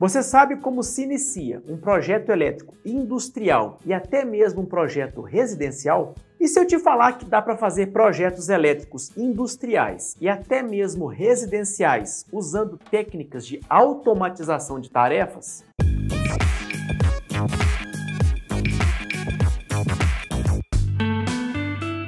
Você sabe como se inicia um projeto elétrico industrial e até mesmo um projeto residencial? E se eu te falar que dá para fazer projetos elétricos industriais e até mesmo residenciais usando técnicas de automatização de tarefas?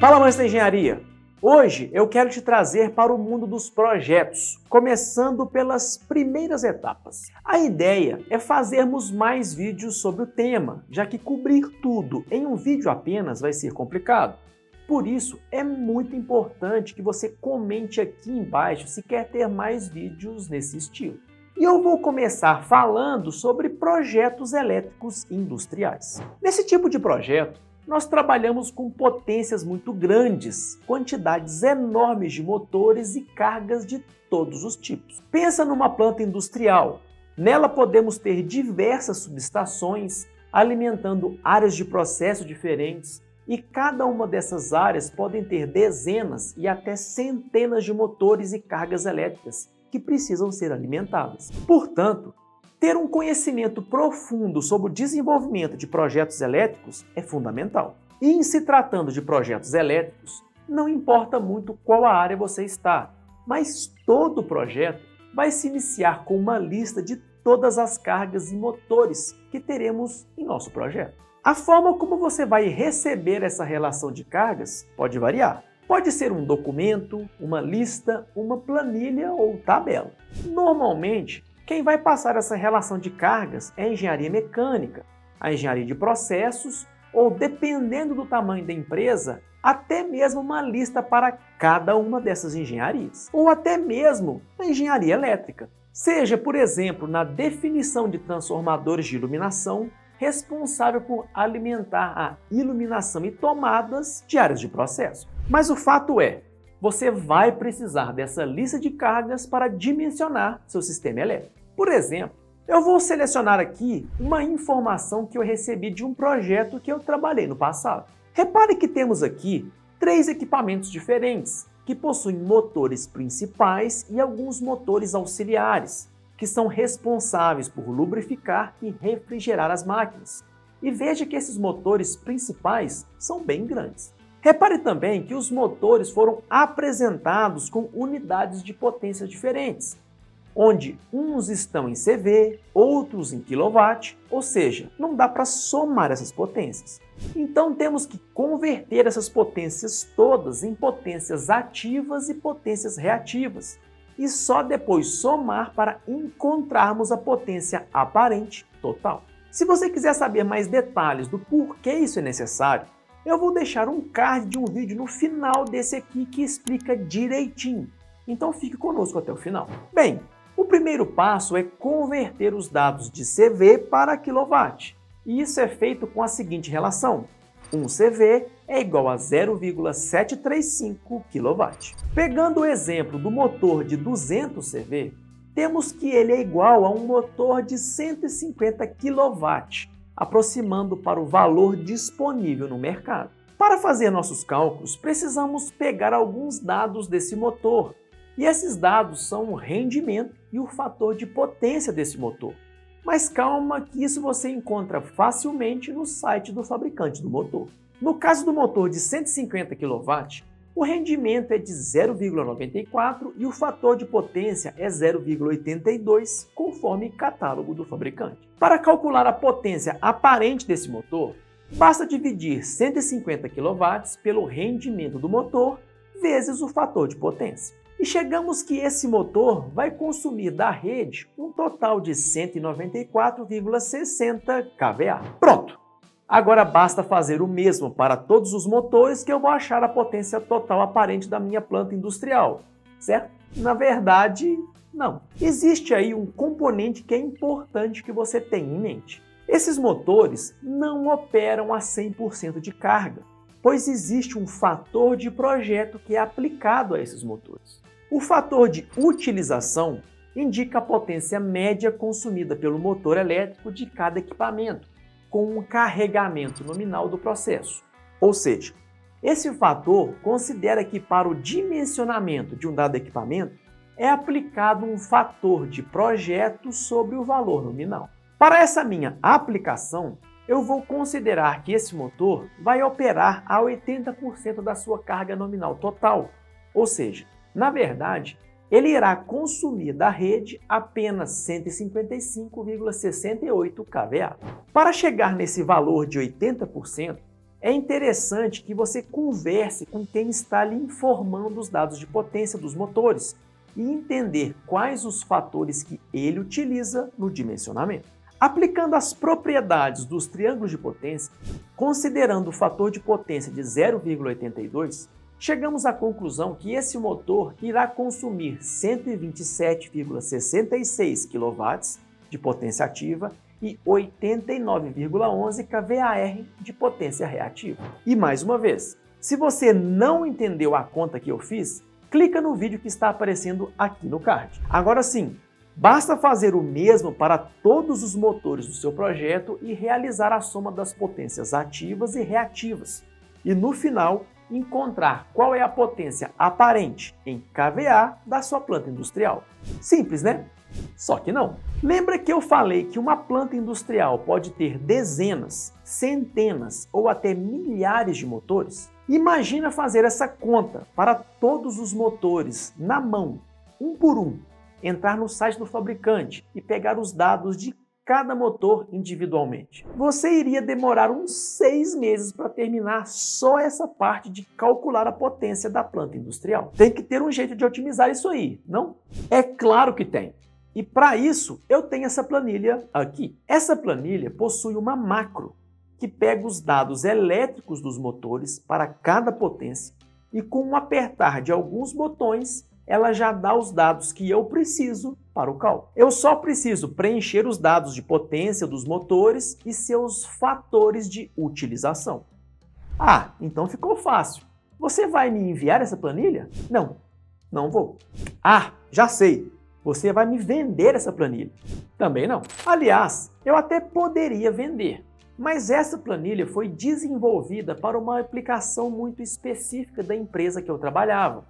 Fala, amantes da engenharia! Hoje eu quero te trazer para o mundo dos projetos, começando pelas primeiras etapas. A ideia é fazermos mais vídeos sobre o tema, já que cobrir tudo em um vídeo apenas vai ser complicado. Por isso, é muito importante que você comente aqui embaixo se quer ter mais vídeos nesse estilo. E eu vou começar falando sobre projetos elétricos industriais. Nesse tipo de projeto, nós trabalhamos com potências muito grandes, quantidades enormes de motores e cargas de todos os tipos. Pensa numa planta industrial. Nela podemos ter diversas subestações alimentando áreas de processo diferentes, e cada uma dessas áreas podem ter dezenas e até centenas de motores e cargas elétricas que precisam ser alimentadas. Portanto, ter um conhecimento profundo sobre o desenvolvimento de projetos elétricos é fundamental. E em se tratando de projetos elétricos, não importa muito qual a área você está, mas todo projeto vai se iniciar com uma lista de todas as cargas e motores que teremos em nosso projeto. A forma como você vai receber essa relação de cargas pode variar. Pode ser um documento, uma lista, uma planilha ou tabela. Normalmente, quem vai passar essa relação de cargas é a engenharia mecânica, a engenharia de processos ou, dependendo do tamanho da empresa, até mesmo uma lista para cada uma dessas engenharias, ou até mesmo a engenharia elétrica. Seja, por exemplo, na definição de transformadores de iluminação, responsável por alimentar a iluminação e tomadas de áreas de processo. Mas o fato é, você vai precisar dessa lista de cargas para dimensionar seu sistema elétrico. Por exemplo, eu vou selecionar aqui uma informação que eu recebi de um projeto que eu trabalhei no passado. Repare que temos aqui três equipamentos diferentes, que possuem motores principais e alguns motores auxiliares, que são responsáveis por lubrificar e refrigerar as máquinas. E veja que esses motores principais são bem grandes. Repare também que os motores foram apresentados com unidades de potência diferentes, onde uns estão em CV, outros em kW, ou seja, não dá para somar essas potências. Então temos que converter essas potências todas em potências ativas e potências reativas, e só depois somar para encontrarmos a potência aparente total. Se você quiser saber mais detalhes do porquê isso é necessário, eu vou deixar um card de um vídeo no final desse aqui que explica direitinho. Então fique conosco até o final. Bem, o primeiro passo é converter os dados de CV para kW. E isso é feito com a seguinte relação. 1 CV é igual a 0,735 kW. Pegando o exemplo do motor de 200 CV, temos que ele é igual a um motor de 150 kW aproximando para o valor disponível no mercado. Para fazer nossos cálculos, precisamos pegar alguns dados desse motor, e esses dados são o rendimento e o fator de potência desse motor. Mas calma que isso você encontra facilmente no site do fabricante do motor. No caso do motor de 150 kW, o rendimento é de 0,94 e o fator de potência é 0,82, conforme catálogo do fabricante. Para calcular a potência aparente desse motor, basta dividir 150 kW pelo rendimento do motor vezes o fator de potência. E chegamos que esse motor vai consumir da rede um total de 194,60 kVA. Pronto! Agora basta fazer o mesmo para todos os motores que eu vou achar a potência total aparente da minha planta industrial, certo? Na verdade, não. Existe aí um componente que é importante que você tenha em mente. Esses motores não operam a 100% de carga, pois existe um fator de projeto que é aplicado a esses motores. O fator de utilização indica a potência média consumida pelo motor elétrico de cada equipamento com um carregamento nominal do processo. Ou seja, esse fator considera que para o dimensionamento de um dado equipamento é aplicado um fator de projeto sobre o valor nominal. Para essa minha aplicação, eu vou considerar que esse motor vai operar a 80% da sua carga nominal total, ou seja, na verdade, ele irá consumir da rede apenas 155,68 kVA. Para chegar nesse valor de 80%, é interessante que você converse com quem está lhe informando os dados de potência dos motores e entender quais os fatores que ele utiliza no dimensionamento. Aplicando as propriedades dos triângulos de potência, considerando o fator de potência de 0,82, chegamos à conclusão que esse motor irá consumir 127,66 kW de potência ativa e 89,11 kVAR de potência reativa. E mais uma vez, se você não entendeu a conta que eu fiz, clica no vídeo que está aparecendo aqui no card. Agora sim, basta fazer o mesmo para todos os motores do seu projeto e realizar a soma das potências ativas e reativas. E no final, encontrar qual é a potência aparente em kVA da sua planta industrial. Simples, né? Só que não. Lembra que eu falei que uma planta industrial pode ter dezenas, centenas ou até milhares de motores? Imagina fazer essa conta para todos os motores na mão, um por um, entrar no site do fabricante e pegar os dados de cada motor individualmente. Você iria demorar uns seis meses para terminar só essa parte de calcular a potência da planta industrial. Tem que ter um jeito de otimizar isso aí, não? É claro que tem. E para isso, eu tenho essa planilha aqui. Essa planilha possui uma macro que pega os dados elétricos dos motores para cada potência e com um apertar de alguns botões ela já dá os dados que eu preciso para o cálculo. Eu só preciso preencher os dados de potência dos motores e seus fatores de utilização. Ah, então ficou fácil. Você vai me enviar essa planilha? Não, não vou. Ah, já sei. Você vai me vender essa planilha? Também não. Aliás, eu até poderia vender, mas essa planilha foi desenvolvida para uma aplicação muito específica da empresa que eu trabalhava.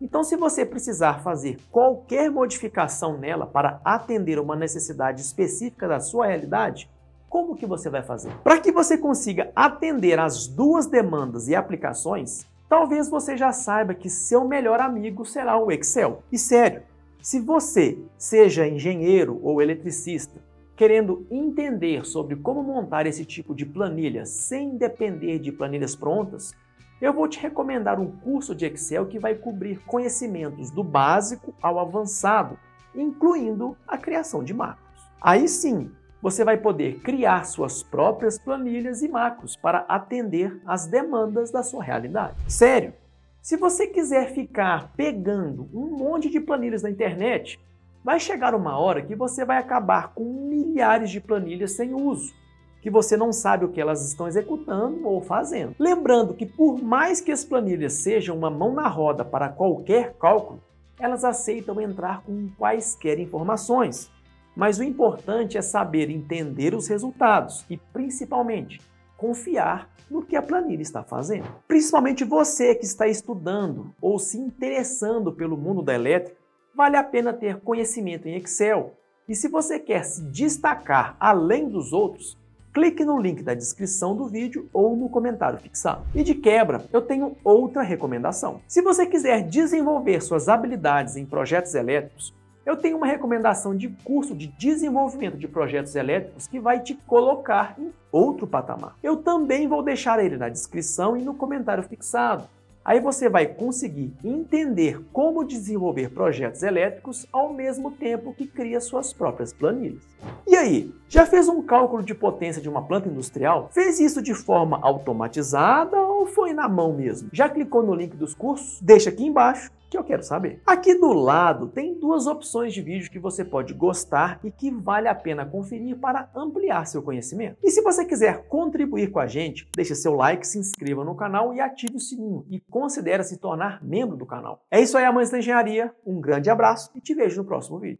Então, se você precisar fazer qualquer modificação nela para atender uma necessidade específica da sua realidade, como que você vai fazer? Para que você consiga atender as duas demandas e aplicações, talvez você já saiba que seu melhor amigo será o Excel. E sério, se você, seja engenheiro ou eletricista, querendo entender sobre como montar esse tipo de planilha sem depender de planilhas prontas, eu vou te recomendar um curso de Excel que vai cobrir conhecimentos do básico ao avançado, incluindo a criação de macros. Aí sim, você vai poder criar suas próprias planilhas e macros para atender às demandas da sua realidade. Sério, se você quiser ficar pegando um monte de planilhas na internet, vai chegar uma hora que você vai acabar com milhares de planilhas sem uso que você não sabe o que elas estão executando ou fazendo. Lembrando que por mais que as planilhas sejam uma mão na roda para qualquer cálculo, elas aceitam entrar com quaisquer informações. Mas o importante é saber entender os resultados e, principalmente, confiar no que a planilha está fazendo. Principalmente você que está estudando ou se interessando pelo mundo da elétrica, vale a pena ter conhecimento em Excel. E se você quer se destacar além dos outros, clique no link da descrição do vídeo ou no comentário fixado. E de quebra, eu tenho outra recomendação. Se você quiser desenvolver suas habilidades em projetos elétricos, eu tenho uma recomendação de curso de desenvolvimento de projetos elétricos que vai te colocar em outro patamar. Eu também vou deixar ele na descrição e no comentário fixado. Aí você vai conseguir entender como desenvolver projetos elétricos ao mesmo tempo que cria suas próprias planilhas. E aí, já fez um cálculo de potência de uma planta industrial? Fez isso de forma automatizada ou foi na mão mesmo? Já clicou no link dos cursos? Deixa aqui embaixo que eu quero saber. Aqui do lado tem duas opções de vídeo que você pode gostar e que vale a pena conferir para ampliar seu conhecimento. E se você quiser contribuir com a gente, deixe seu like, se inscreva no canal e ative o sininho e considere se tornar membro do canal. É isso aí, amantes da engenharia, um grande abraço e te vejo no próximo vídeo.